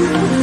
you.